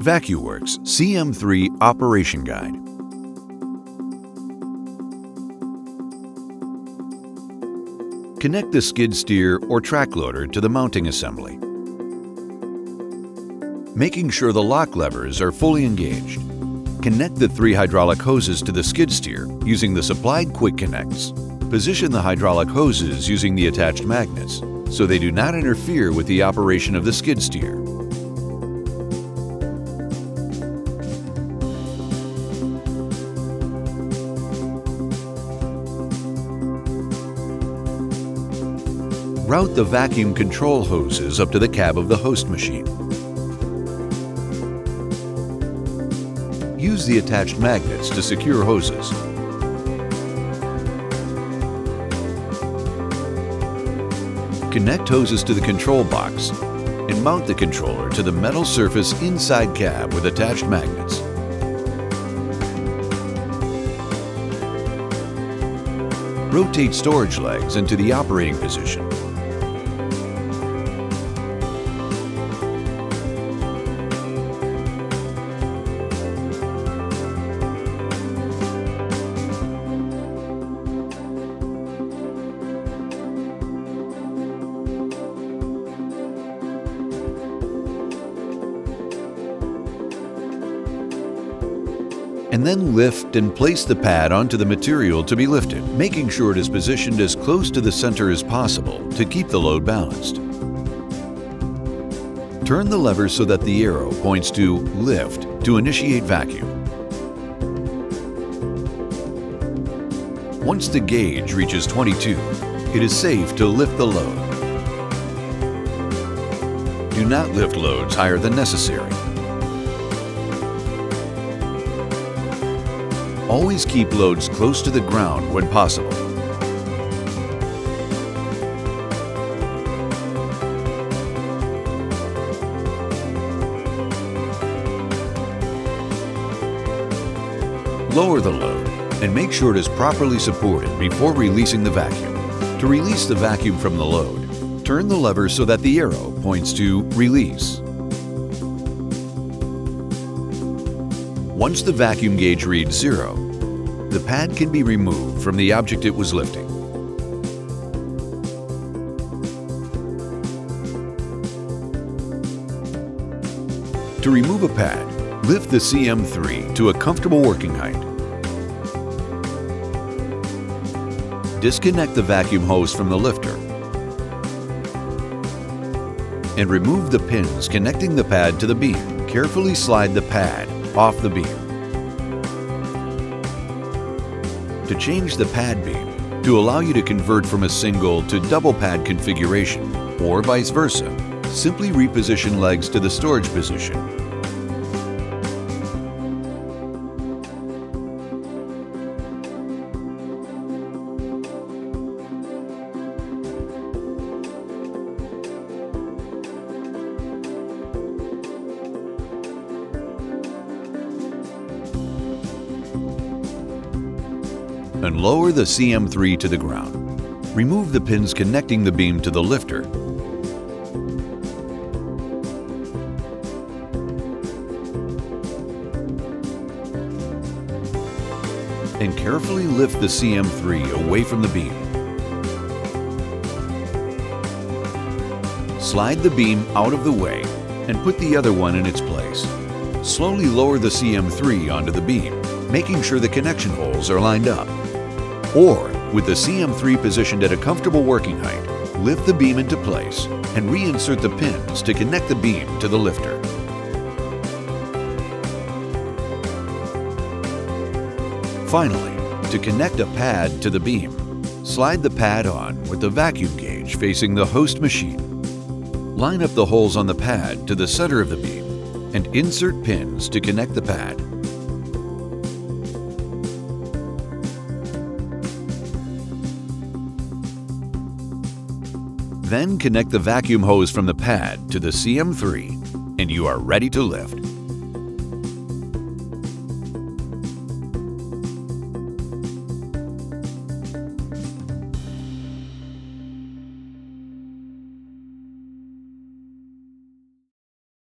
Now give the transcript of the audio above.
Vacuworx CM3 Operation Guide. Connect the skid steer or track loader to the mounting assembly. Making sure the lock levers are fully engaged. Connect the three hydraulic hoses to the skid steer using the supplied quick connects. Position the hydraulic hoses using the attached magnets so they do not interfere with the operation of the skid steer. Route the vacuum control hoses up to the cab of the host machine. Use the attached magnets to secure hoses. Connect hoses to the control box and mount the controller to the metal surface inside cab with attached magnets. Rotate storage legs into the operating position. And then lift and place the pad onto the material to be lifted, making sure it is positioned as close to the center as possible to keep the load balanced. Turn the lever so that the arrow points to Lift to initiate vacuum. Once the gauge reaches 22, it is safe to lift the load. Do not lift loads higher than necessary. Always keep loads close to the ground when possible. Lower the load and make sure it is properly supported before releasing the vacuum. To release the vacuum from the load, turn the lever so that the arrow points to Release. Once the vacuum gauge reads zero, the pad can be removed from the object it was lifting. To remove a pad, lift the CM3 to a comfortable working height. Disconnect the vacuum hose from the lifter and remove the pins connecting the pad to the beam. Carefully slide the pad off the beam. To change the pad beam, to allow you to convert from a single to double pad configuration, or vice versa, simply reposition legs to the storage position. And lower the CM3 to the ground. Remove the pins connecting the beam to the lifter. And carefully lift the CM3 away from the beam. Slide the beam out of the way and put the other one in its place. Slowly lower the CM3 onto the beam, making sure the connection holes are lined up. Or, with the CM3 positioned at a comfortable working height, lift the beam into place and reinsert the pins to connect the beam to the lifter. Finally, to connect a pad to the beam, slide the pad on with the vacuum gauge facing the host machine. Line up the holes on the pad to the center of the beam and insert pins to connect the pad. Then connect the vacuum hose from the pad to the CM3 and you are ready to lift.